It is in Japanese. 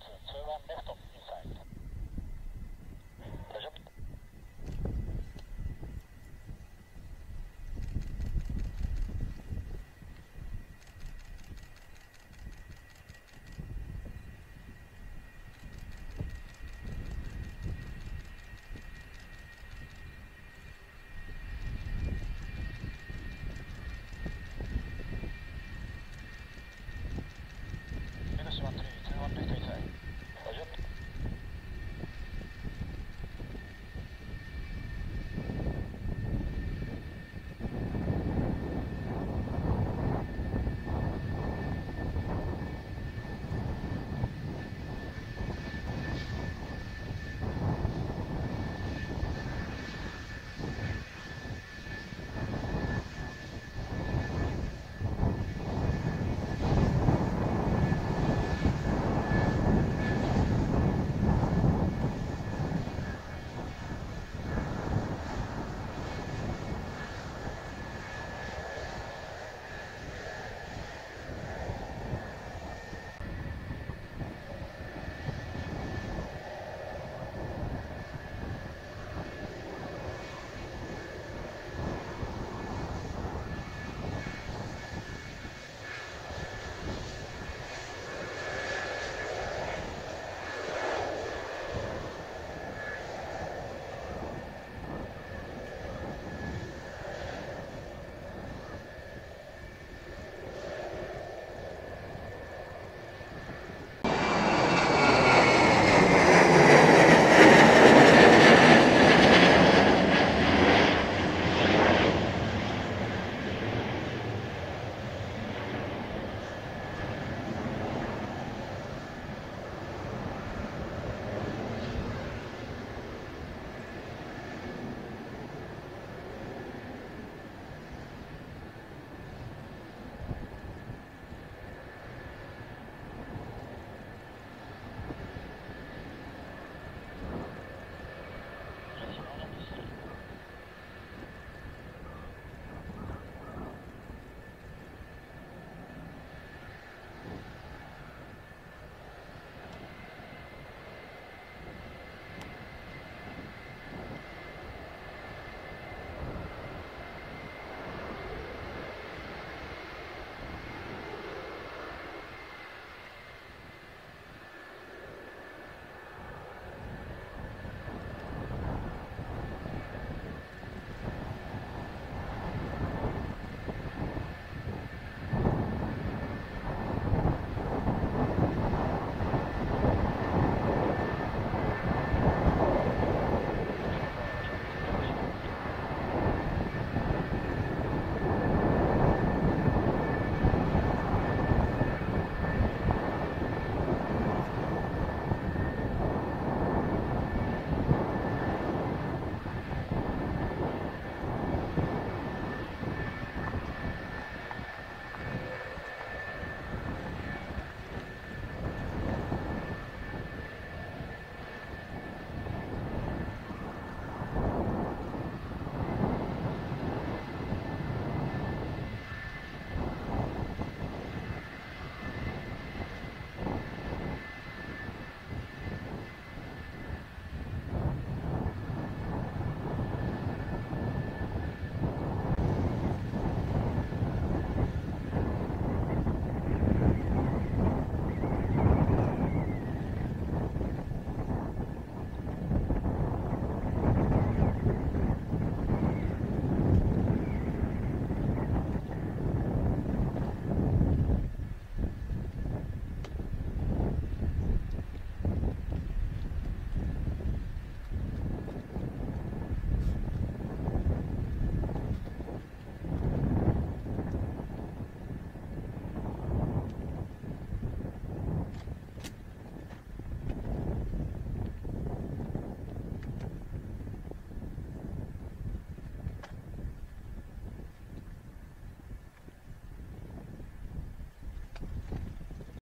ツーワンレフト。